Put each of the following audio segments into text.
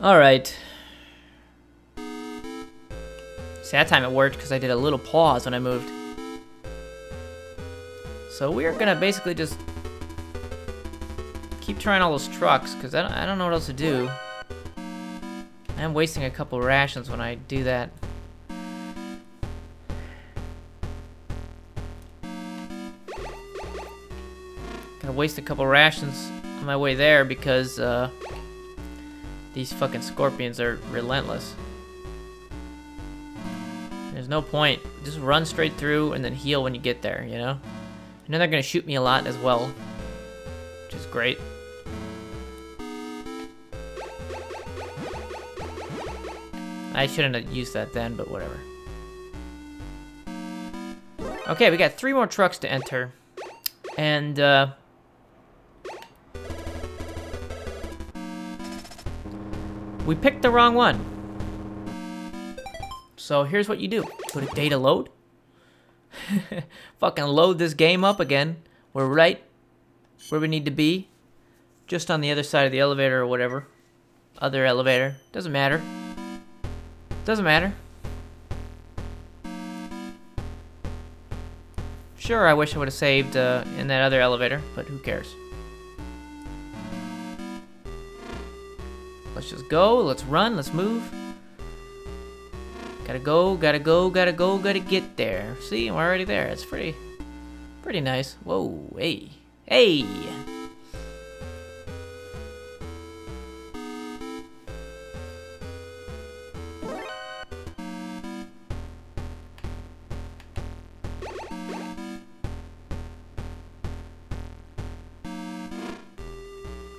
Alright. See, that time it worked because I did a little pause when I moved. So we're gonna basically just keep trying all those trucks because I don't, I don't know what else to do. I'm wasting a couple rations when I do that. Gonna waste a couple rations on my way there because uh, these fucking scorpions are relentless. There's no point. Just run straight through and then heal when you get there, you know? I know they're gonna shoot me a lot as well, which is great. I shouldn't have used that then, but whatever. Okay, we got three more trucks to enter. And, uh... We picked the wrong one. So here's what you do. Put a data load. Fucking load this game up again. We're right where we need to be. Just on the other side of the elevator or whatever. Other elevator. Doesn't matter. Doesn't matter. Sure, I wish I would have saved uh, in that other elevator, but who cares? Let's just go, let's run, let's move. Gotta go, gotta go, gotta go, gotta get there. See, I'm already there. It's pretty, pretty nice. Whoa, hey, hey!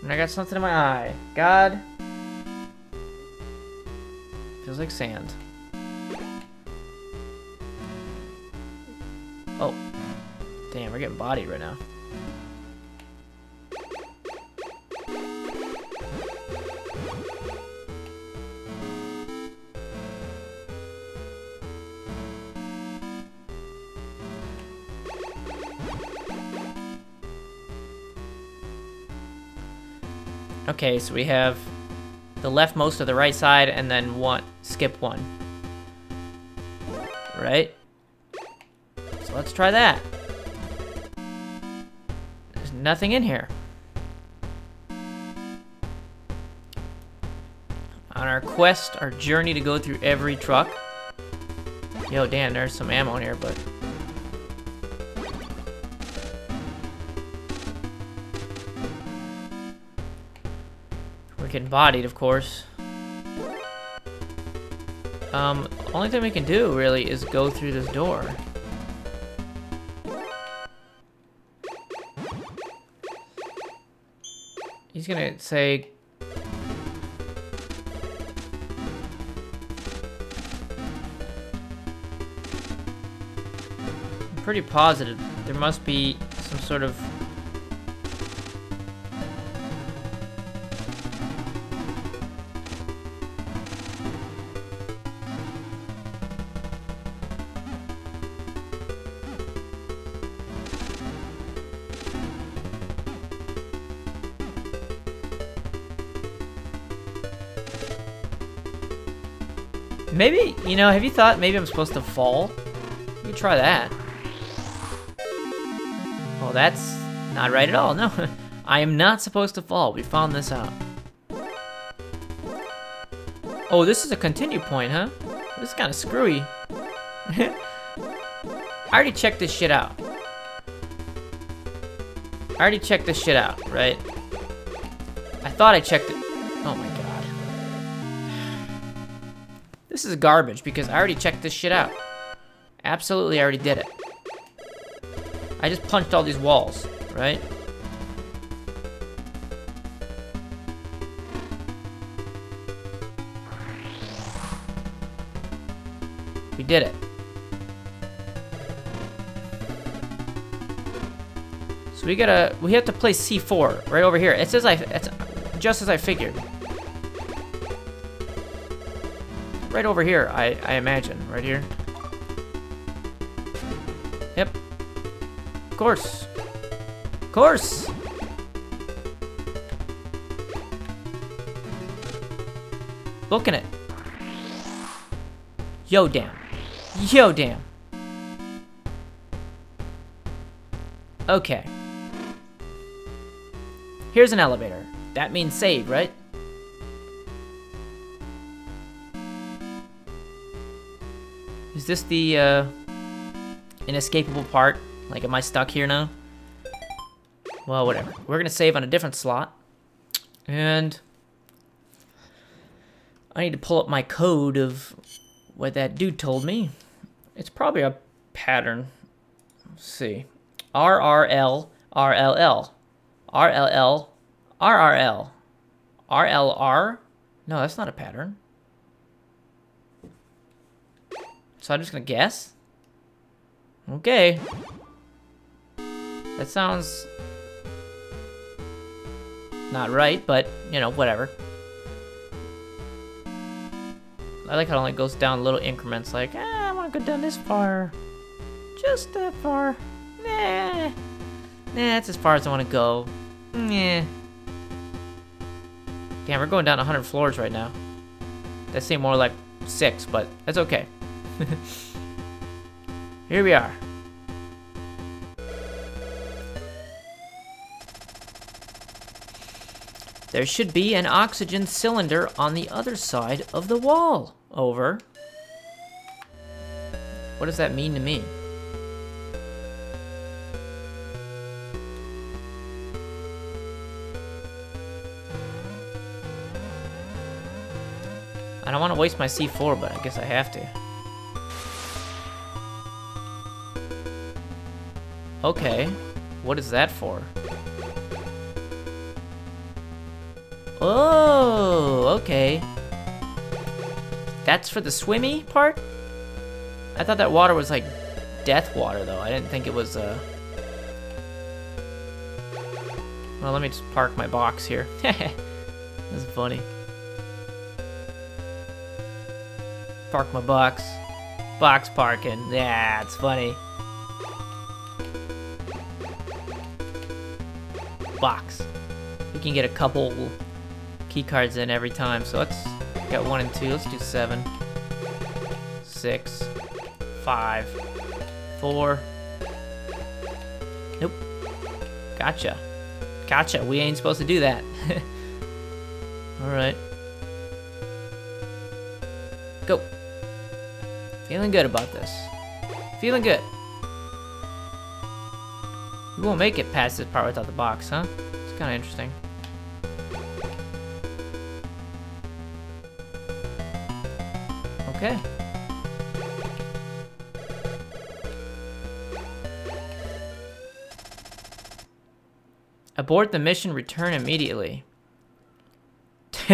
And I got something in my eye. God. Feels like sand. Oh. Damn, we're getting bodied right now. Okay, so we have the leftmost of the right side and then one, skip one. Right? So let's try that. There's nothing in here. On our quest, our journey to go through every truck. Yo, damn, there's some ammo in here, but... We're getting bodied, of course. Um, only thing we can do, really, is go through this door. He's gonna say... I'm pretty positive there must be some sort of... Maybe, you know, have you thought maybe I'm supposed to fall? You could try that. Well, that's not right at all. No, I am not supposed to fall. We found this out. Oh, this is a continue point, huh? This is kind of screwy. I already checked this shit out. I already checked this shit out, right? I thought I checked it. This is garbage because I already checked this shit out. Absolutely, I already did it. I just punched all these walls, right? We did it. So we gotta, we have to play C4 right over here. It says I, it's just as I figured. Right over here, I, I imagine. Right here. Yep. Of course. Of course! booking it. Yo, damn. Yo, damn. Okay. Here's an elevator. That means save, right? Is this the, uh, inescapable part? Like, am I stuck here now? Well, whatever. We're gonna save on a different slot. And... I need to pull up my code of what that dude told me. It's probably a pattern. Let's see. RRL, RLL, RLL, RRL, RLR? No, that's not a pattern. So I'm just gonna guess? Okay. That sounds not right, but, you know, whatever. I like how it only goes down little increments, like, ah, I want to go down this far. Just that far. Nah. Nah, that's as far as I want to go. Nah. Damn, we're going down 100 floors right now. That seemed more like six, but that's okay. Here we are. There should be an oxygen cylinder on the other side of the wall. Over. What does that mean to me? I don't want to waste my C4, but I guess I have to. Okay. What is that for? Oh, okay. That's for the swimmy part? I thought that water was like death water though. I didn't think it was uh Well, let me just park my box here. That's funny. Park my box. Box parking. Yeah, it's funny. Box. We can get a couple key cards in every time, so let's got one and two. Let's do seven, six, five, four. Nope. Gotcha. Gotcha. We ain't supposed to do that. Alright. Go. Feeling good about this. Feeling good. We won't make it past this part without the box, huh? It's kind of interesting. Okay. Abort the mission, return immediately.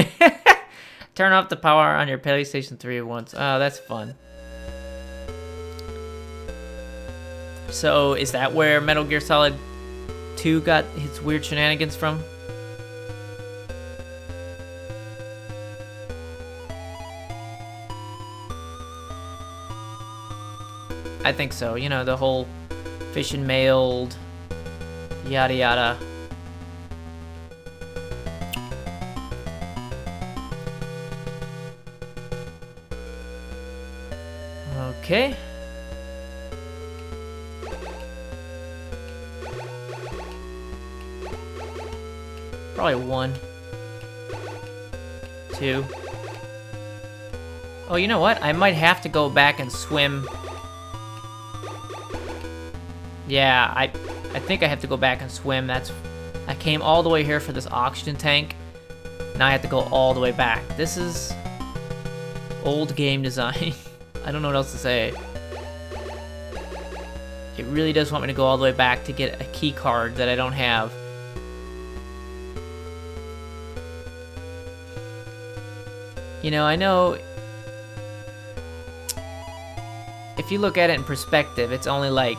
Turn off the power on your PlayStation 3 at once. Oh, that's fun. So, is that where Metal Gear Solid 2 got its weird shenanigans from? I think so. You know, the whole Fission Mailed, yada yada. Okay. Probably one. Two. Oh, you know what? I might have to go back and swim yeah, I I think I have to go back and swim. That's I came all the way here for this oxygen tank. Now I have to go all the way back. This is old game design. I don't know what else to say. It really does want me to go all the way back to get a key card that I don't have. You know, I know if you look at it in perspective, it's only like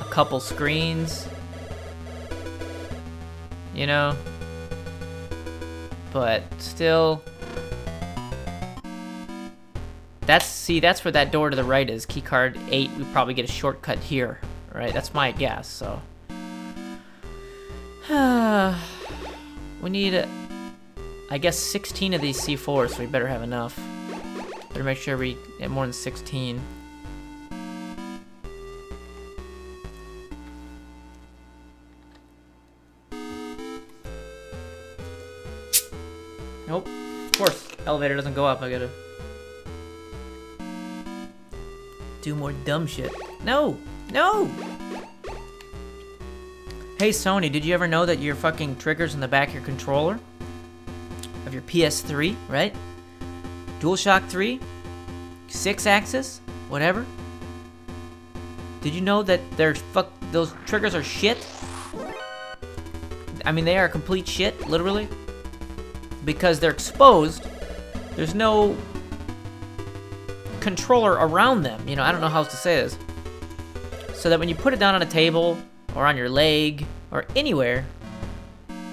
a couple screens. You know? But still... That's, see, that's where that door to the right is. Keycard 8, we probably get a shortcut here. Right, that's my guess, so... we need a, I guess, 16 of these C4s, so we better have enough. Better make sure we get more than 16. Nope. Of course, elevator doesn't go up. I gotta do more dumb shit. No! No! Hey Sony, did you ever know that your fucking triggers in the back of your controller? Of your PS3, right? DualShock 3? Sixaxis? Whatever? Did you know that there's fuck those triggers are shit? I mean they are complete shit, literally. Because they're exposed. There's no controller around them. You know, I don't know how else to say this. So that when you put it down on a table or on your leg or anywhere,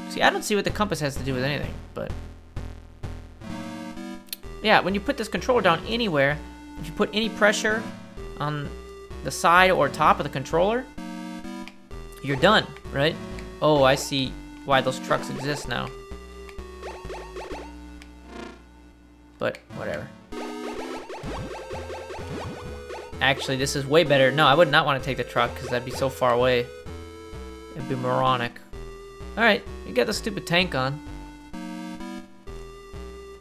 see, I don't see what the compass has to do with anything, yeah, when you put this controller down anywhere, if you put any pressure on the side or top of the controller, you're done, right? Oh, I see why those trucks exist now. But, whatever. Actually, this is way better. No, I would not want to take the truck because that'd be so far away. It'd be moronic. Alright, you got the stupid tank on.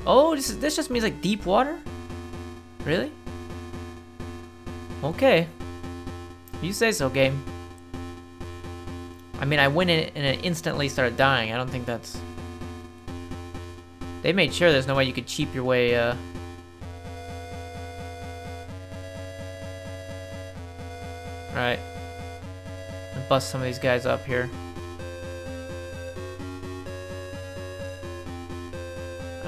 Oh, this, is, this just means like deep water? Really? Okay. You say so, game. I mean, I went in and it instantly started dying. I don't think that's... They made sure there's no way you could cheap your way, uh... Alright. Bust some of these guys up here.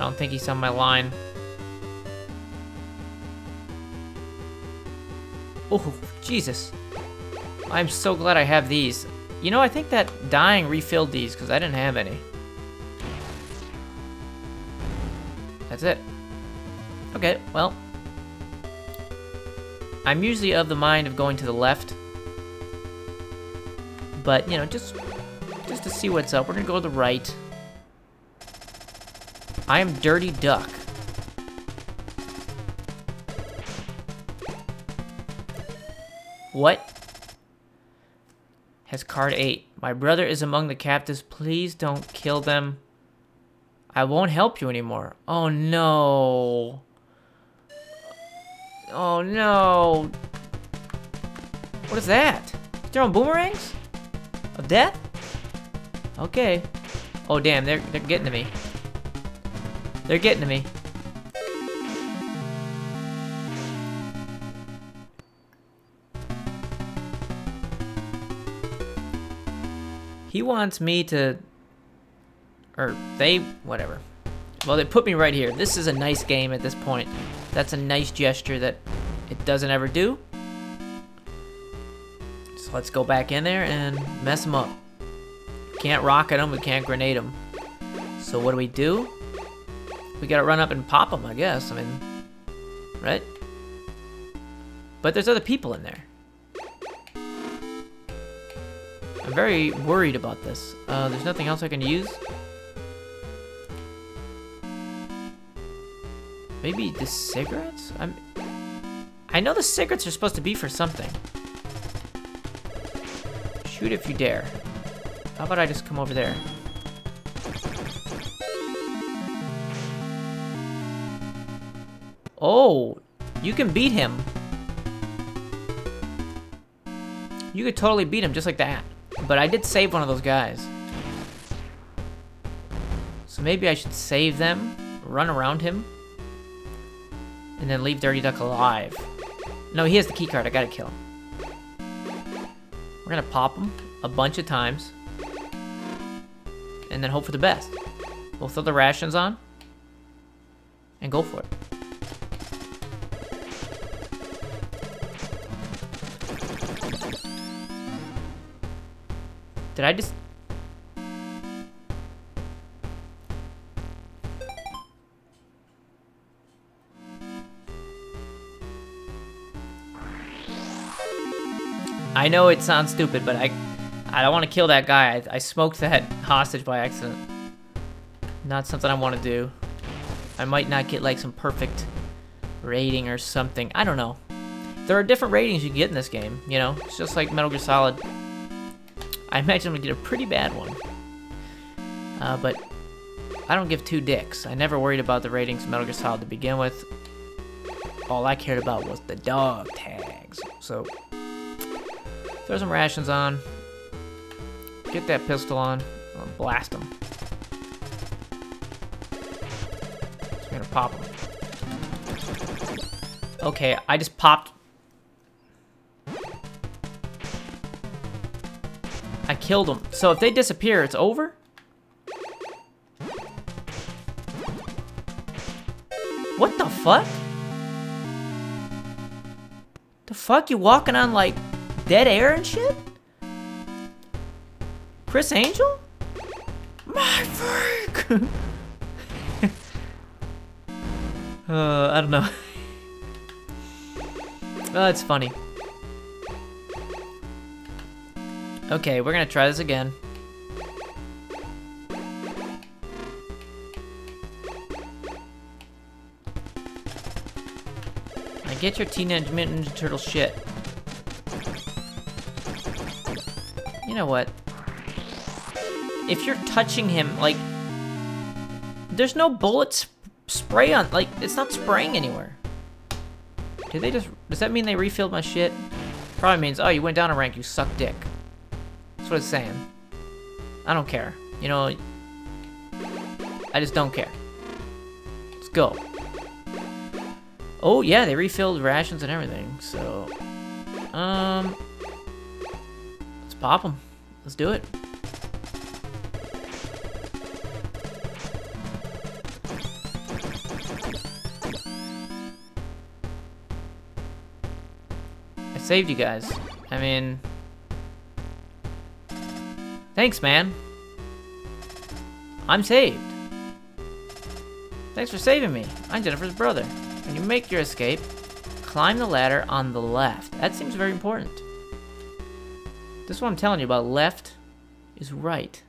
I don't think he's on my line. Oh, Jesus. I'm so glad I have these. You know, I think that dying refilled these because I didn't have any. That's it. Okay, well. I'm usually of the mind of going to the left but, you know, just, just to see what's up, we're gonna go to the right. I am Dirty Duck. What? Has card 8. My brother is among the captives. Please don't kill them. I won't help you anymore. Oh no. Oh no. What is that? Throwing boomerangs? Of death? Okay. Oh, damn, they're, they're getting to me. They're getting to me. He wants me to... Or they... Whatever. Well, they put me right here. This is a nice game at this point. That's a nice gesture that it doesn't ever do. So let's go back in there and mess them up. Can't rocket them, we can't grenade them. So what do we do? We gotta run up and pop them, I guess. I mean, right? But there's other people in there. I'm very worried about this. Uh, there's nothing else I can use? Maybe the cigarettes? I'm... I know the cigarettes are supposed to be for something. Shoot if you dare. How about I just come over there? Oh, you can beat him. You could totally beat him just like that. But I did save one of those guys. So maybe I should save them, run around him, and then leave Dirty Duck alive. No, he has the keycard. I gotta kill him. We're gonna pop them a bunch of times. And then hope for the best. We'll throw the rations on. And go for it. Did I just... I know it sounds stupid, but I I don't want to kill that guy. I, I smoked that hostage by accident. Not something I want to do. I might not get like some perfect rating or something. I don't know. There are different ratings you get in this game, you know? It's just like Metal Gear Solid. I imagine I'm gonna get a pretty bad one. Uh, but I don't give two dicks. I never worried about the ratings of Metal Gear Solid to begin with. All I cared about was the dog tags. So, throw some rations on. Get that pistol on. Blast them. I'm gonna pop them. Okay, I just popped. Killed them. So if they disappear, it's over? What the fuck? The fuck? You walking on like dead air and shit? Criss Angel? Mindfreak! uh, I don't know. that's funny. Okay, we're gonna try this again. I get your Teenage Mutant Ninja Turtle shit. You know what? If you're touching him, like, there's no bullet sp spray on, like, it's not spraying anywhere. Did they just, does that mean they refilled my shit? Probably means, oh, you went down a rank, you suck dick. What it's saying. I don't care. You know, I just don't care. Let's go. Oh, yeah, they refilled rations and everything, so... Um... Let's pop them. Let's do it. I saved you guys. I mean... Thanks, man. I'm saved. Thanks for saving me. I'm Jennifer's brother. When you make your escape, climb the ladder on the left. That seems very important. This is what I'm telling you about. Left is right.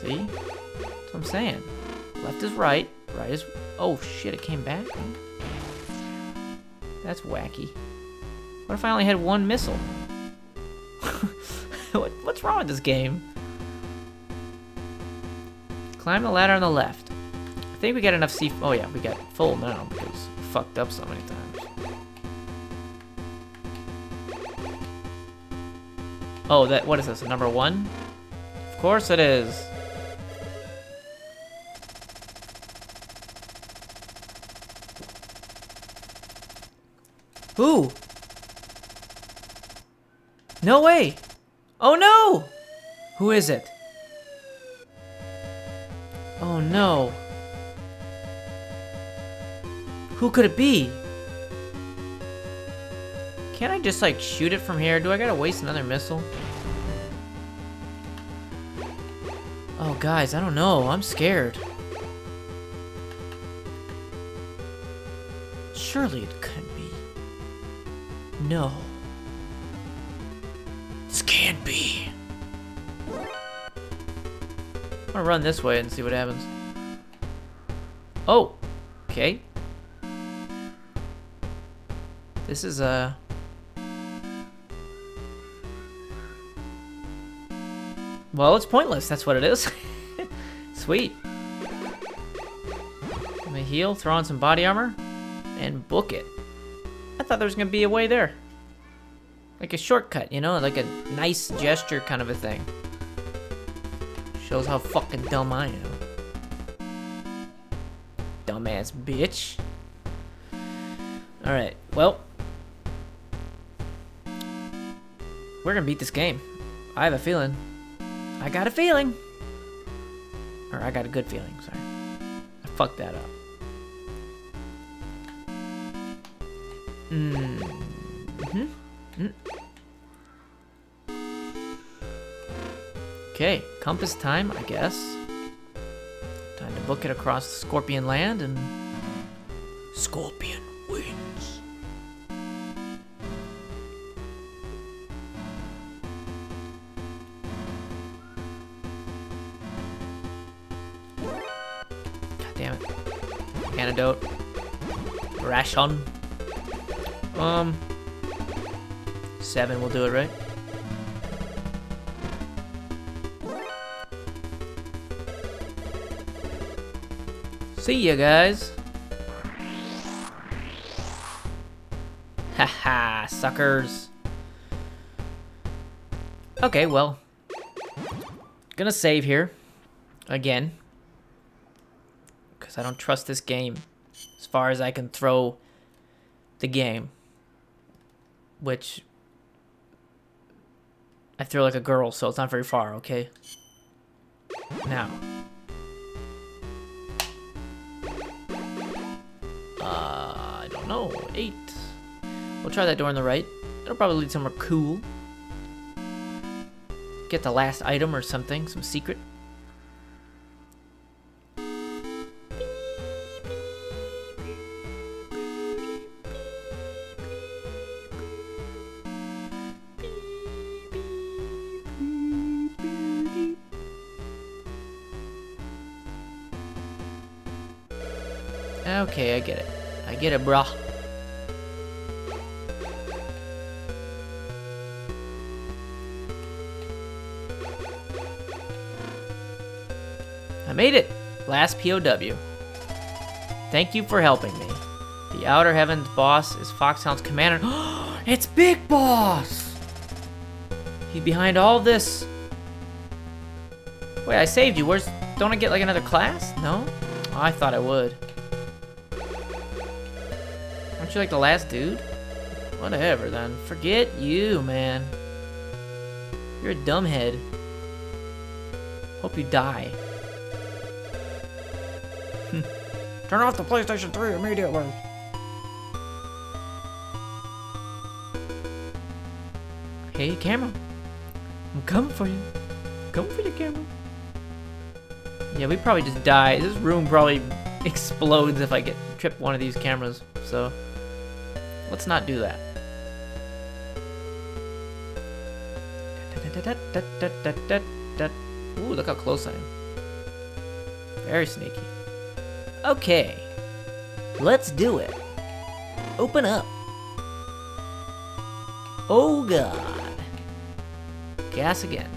See? That's what I'm saying. Left is right. Right is... Oh, shit, it came back? That's wacky. What if I only had one missile? What, what's wrong with this game? Climb the ladder on the left. I think we got enough C. Oh yeah, we got full now because we fucked up so many times. Oh, that what is this? Number one? Of course it is. Who? No way! Oh no! Who is it? Oh no. Who could it be? Can't I just like shoot it from here? Do I gotta waste another missile? Oh guys, I don't know. I'm scared. Surely it couldn't be. No. I'm gonna run this way and see what happens. Oh, okay. This is a... Well, it's pointless. That's what it is. Sweet. Let me heal, throw on some body armor, and book it. I thought there was gonna be a way there. Like a shortcut, you know? Like a nice gesture kind of a thing. Shows how fucking dumb I am. Dumbass bitch. Alright, well. We're gonna beat this game. I have a feeling. I got a feeling. Or I got a good feeling, sorry. I fucked that up. Mm hmm mm. Okay, compass time, I guess. Time to book it across Scorpion Land and... Scorpion wins. God damn it. Antidote. Ration. Um... Seven will do it, right? See ya, guys. Haha, suckers. Okay, well. Gonna save here. Again. Because I don't trust this game. As far as I can throw the game. Which... I throw like a girl, so it's not very far, okay? Now. Uh, I don't know. Eight. We'll try that door on the right. It'll probably lead somewhere cool. Get the last item or something, some secret. Get it, brah. I made it! Last POW. Thank you for helping me. The Outer Heaven's boss is Foxhound's commander. it's Big Boss! He's behind all this. Wait, I saved you. Where's... Don't I get like another class? No? Oh, I thought I would. You like the last dude? Whatever then. Forget you, man. You're a dumbhead. Hope you die. Turn off the PlayStation 3 immediately. Hey, camera. I'm coming for you. Coming for you, camera. Yeah, we probably just die. This room probably explodes if I get trip one of these cameras. So, let's not do that. Ooh, look how close I am. Very sneaky. Okay. Let's do it. Open up. Oh god. Gas again.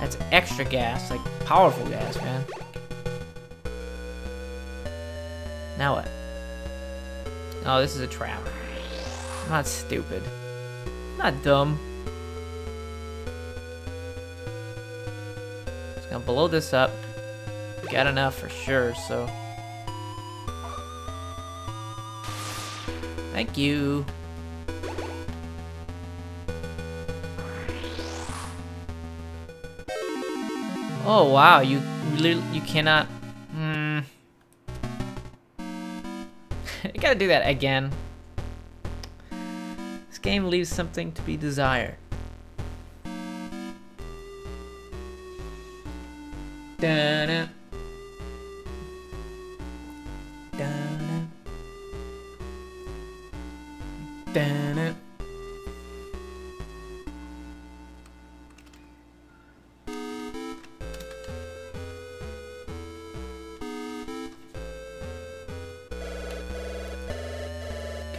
That's extra gas, like powerful gas, man. Now what? Oh, this is a trap. I'm not stupid. I'm not dumb. Just gonna blow this up. Got enough for sure, so. Thank you. Oh wow, you you cannot. Gotta do that again. This game leaves something to be desired.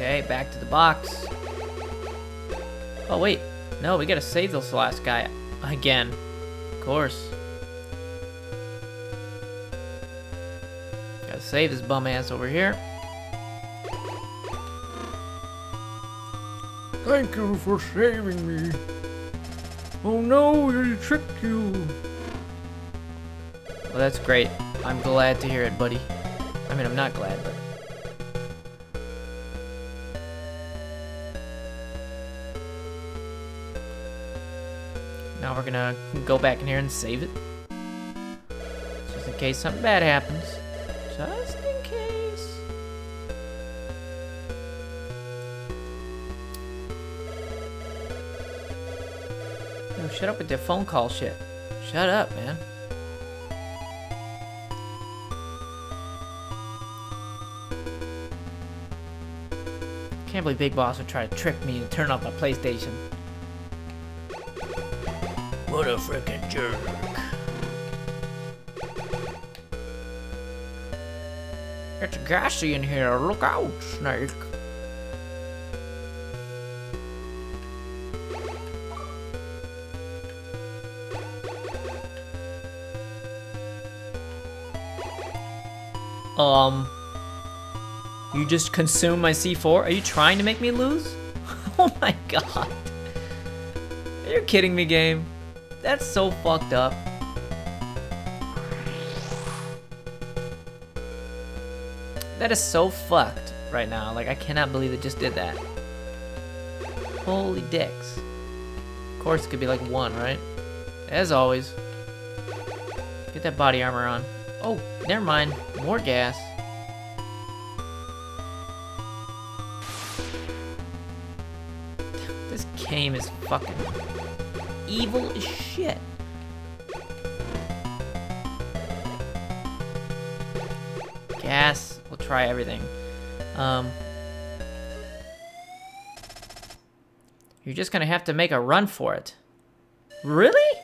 Okay, back to the box. Oh, wait. No, we gotta save this last guy. Again. Of course. Gotta save this bum ass over here. Thank you for saving me. Oh no, he tricked you. Well, that's great. I'm glad to hear it, buddy. I mean, I'm not glad, but... gonna go back in here and save it. Just in case something bad happens. Just in case. No, shut up with the phone call shit. Shut up, man. Can't believe Big Boss would try to trick me and turn off my PlayStation. What a freaking jerk. It's gassy in here. Look out, Snake. Um... You just consume my C4? Are you trying to make me lose? oh my god. You're kidding me, game. That's so fucked up. That is so fucked right now. Like, I cannot believe it just did that. Holy dicks. Of course, it could be like one, right? As always. Get that body armor on. Oh, never mind. More gas. This game is fucking evil as shit. Gas. We'll try everything. Um, you're just gonna have to make a run for it. Really?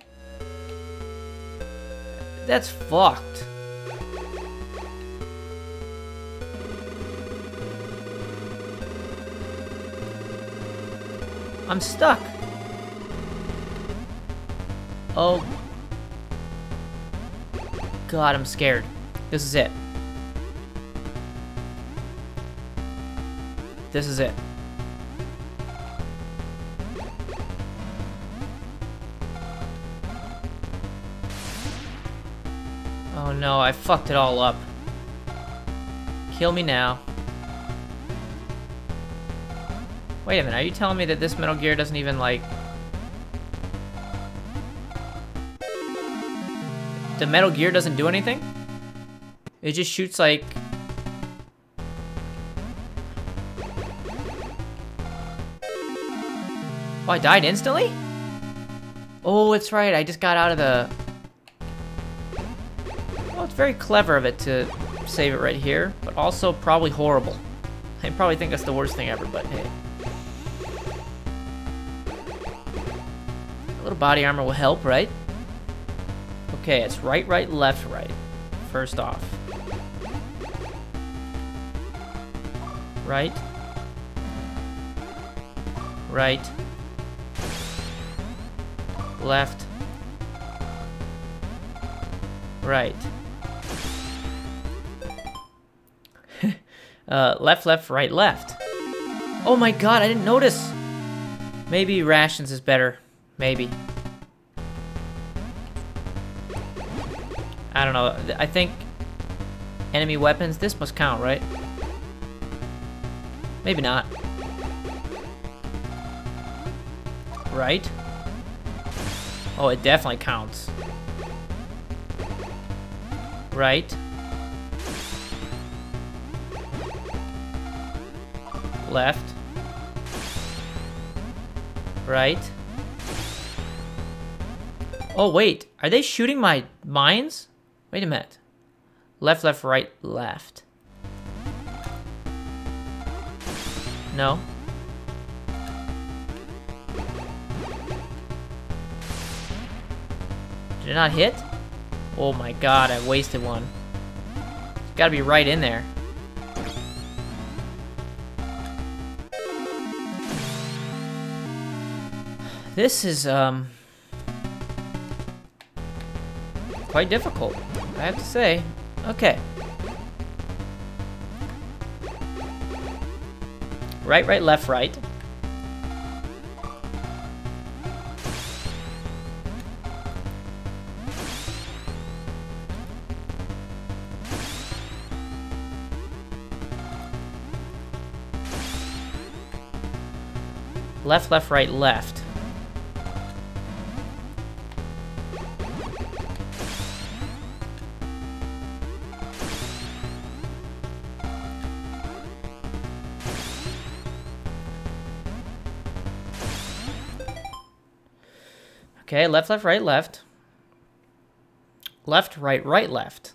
That's fucked. I'm stuck. Oh. God, I'm scared. This is it. This is it. Oh no, I fucked it all up. Kill me now. Wait a minute, are you telling me that this Metal Gear doesn't even, like... The Metal Gear doesn't do anything? It just shoots, like... Oh, I died instantly? Oh, it's right, I just got out of the... Well, it's very clever of it to save it right here, but also probably horrible. I probably think that's the worst thing ever, but hey. A little body armor will help, right? Okay, it's right, right, left, right. First off. Right. Right. Left. Right. uh, left, left, right, left. Oh my god, I didn't notice. Maybe rations is better. Maybe. I don't know. I think enemy weapons, this must count, right? Maybe not. Right? Oh, it definitely counts. Right? Left. Right. Oh, wait. Are they shooting my mines? Wait a minute. Left, left, right, left. No. Did it not hit? Oh my god, I wasted one. It's gotta be right in there. This is, um... Quite difficult, I have to say. Okay. Right, right, left, right. Left, left, right, left. Okay, left, left, right, left. Left, right, right, left.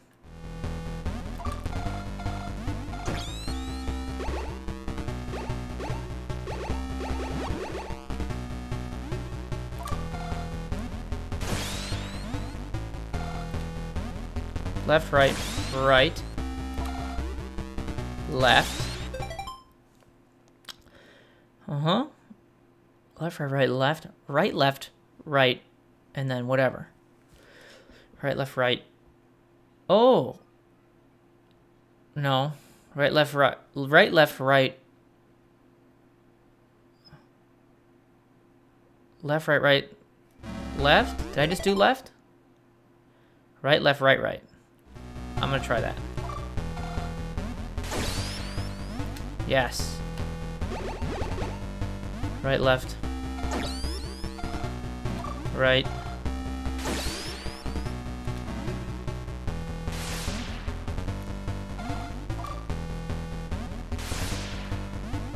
Left, right, right. left. Uh-huh. Left, right, right, left. Right, left, right, and then whatever. Right, left, right. Oh. No. Right, left, right. Right, left, right. Left, right, right. Left? Did I just do left? Right, left, right, right. I'm gonna try that. Yes. Right, left. Right.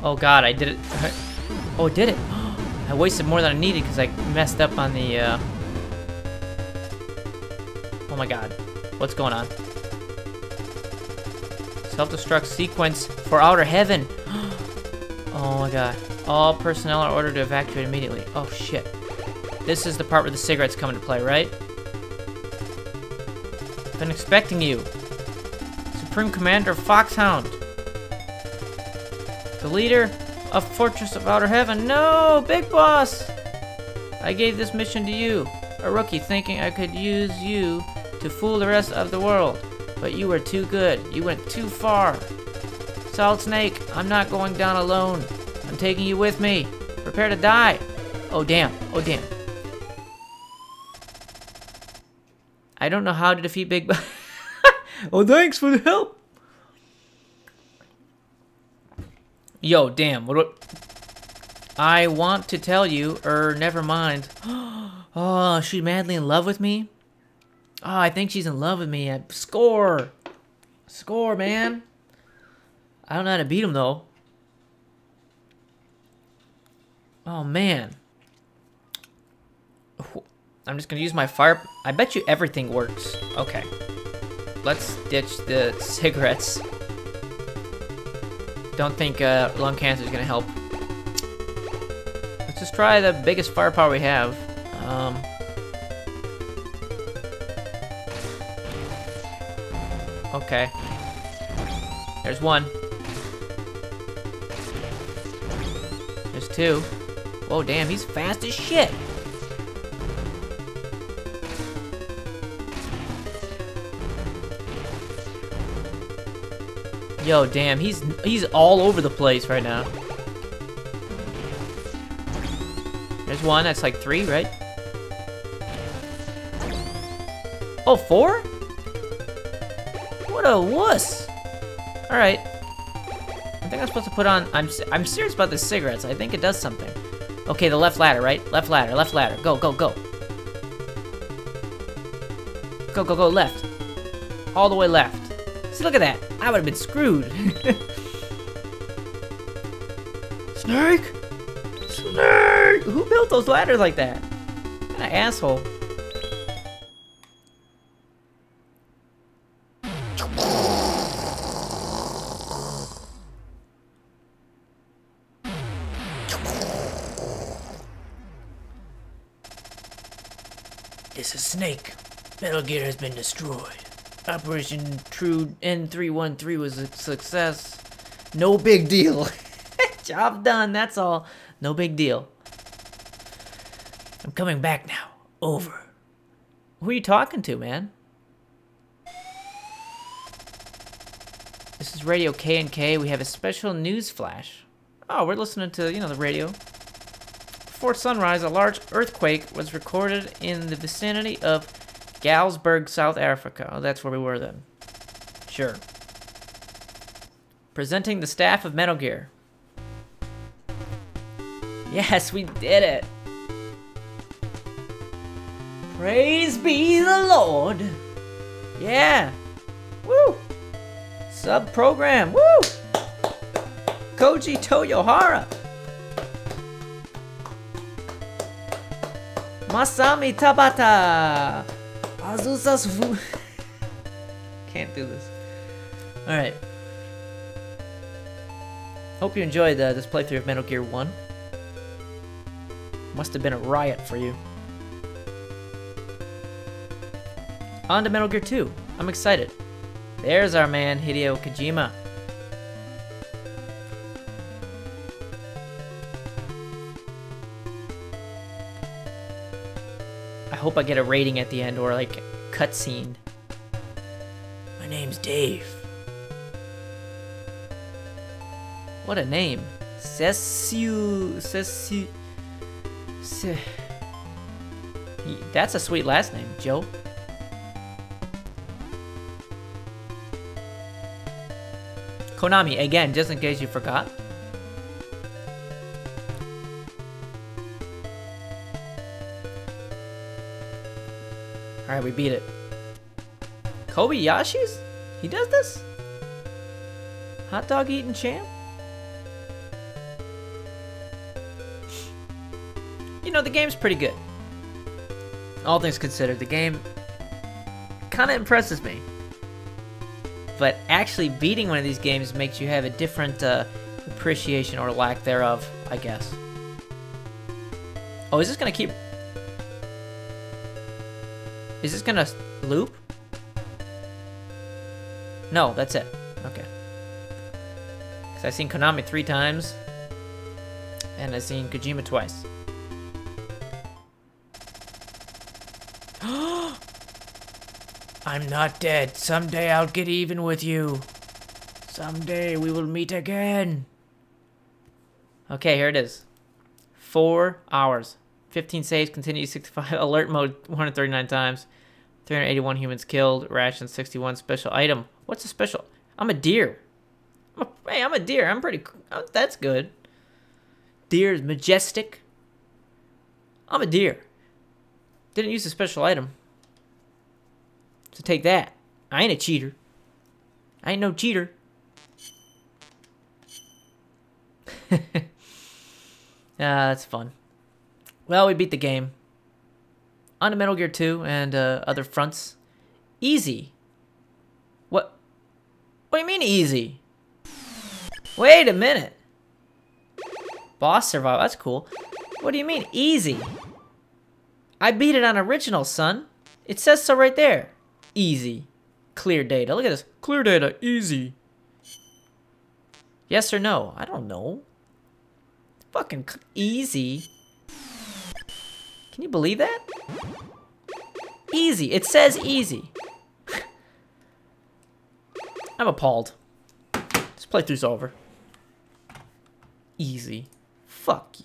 Oh god, I did it. Oh, did it. I wasted more than I needed because I messed up on the, uh... Oh my god. What's going on? Self-destruct sequence for Outer Heaven. oh my god. All personnel are ordered to evacuate immediately. Oh shit. This is the part where the cigarettes come into play, right? Been expecting you. Supreme Commander Foxhound. Leader of Fortress of Outer Heaven. No, Big Boss! I gave this mission to you, a rookie thinking I could use you to fool the rest of the world. But you were too good. You went too far. Solid Snake, I'm not going down alone. I'm taking you with me. Prepare to die. Oh, damn. Oh, damn. I don't know how to defeat Big Boss. oh, thanks for the help. Yo, damn. What? Do I want to tell you, er, never mind. oh, she madly in love with me? Oh, I think she's in love with me. I, score! Score, man. I don't know how to beat him, though. Oh, man. I'm just gonna use my fire... I bet you everything works. Okay. Let's ditch the cigarettes. Don't think uh, lung cancer is gonna help. Let's just try the biggest firepower we have. Um, okay. There's one. There's two. Whoa, damn, he's fast as shit. Yo, damn, he's he's all over the place right now. There's one, that's like three, right? Oh, four? What a wuss! Alright. I think I'm supposed to put on... I'm, I'm serious about the cigarettes. I think it does something. Okay, the left ladder, right? Left ladder, left ladder. Go, go, go. Go, go, go, left. All the way left. See, look at that. I would have been screwed. Snake! Snake! Who built those ladders like that? What of asshole. This is Snake. Metal Gear has been destroyed. Operation Intrude N313 was a success. No big deal. Job done, that's all. No big deal. I'm coming back now. Over. Who are you talking to, man? This is Radio K&K. We have a special news flash. Oh, we're listening to, you know, the radio. Before sunrise, a large earthquake was recorded in the vicinity of Galzburg, South Africa. Oh, that's where we were then. Sure. Presenting the staff of Metal Gear. Yes, we did it. Praise be the Lord. Yeah. Woo. Sub program. Woo. Koji Toyohara. Masami Tabata. Azusa's Can't do this. Alright. Hope you enjoyed uh, this playthrough of Metal Gear 1. Must have been a riot for you. On to Metal Gear 2. I'm excited. There's our man, Hideo Kojima. Hope I get a rating at the end or like cutscene. My name's Dave. What a name. Ceciu. Ceciu. Ce- That's a sweet last name, Joe. Konami, again, just in case you forgot. Alright, we beat it. Kobayashi's? He does this? Hot dog eating champ? You know, the game's pretty good. All things considered, the game kind of impresses me. But actually beating one of these games makes you have a different uh, appreciation or lack thereof, I guess. Oh, is this gonna keep... Is this gonna loop? No, that's it. Okay. Because I've seen Konami three times, and I've seen Kojima twice. I'm not dead. Someday I'll get even with you. Someday we will meet again. Okay, here it is. Four hours. 15 saves, continue 65, alert mode 139 times, 381 humans killed, ration 61 special item. What's a special? I'm a deer. I'm a, hey, I'm a deer. I'm pretty. oh, that's good. Deer is majestic. I'm a deer. Didn't use a special item. So take that. I ain't a cheater. I ain't no cheater. Ah, that's fun. Well, we beat the game. On to Metal Gear 2 and uh, other fronts. Easy. What? What do you mean easy? Wait a minute. Boss survival. That's cool. What do you mean easy? I beat it on original, son. It says so right there. Easy. Clear data. Look at this. Clear data. Easy. Yes or no? I don't know. Fucking easy. Can you believe that? Easy. It says easy. I'm appalled. This playthrough's over. Easy. Fuck you.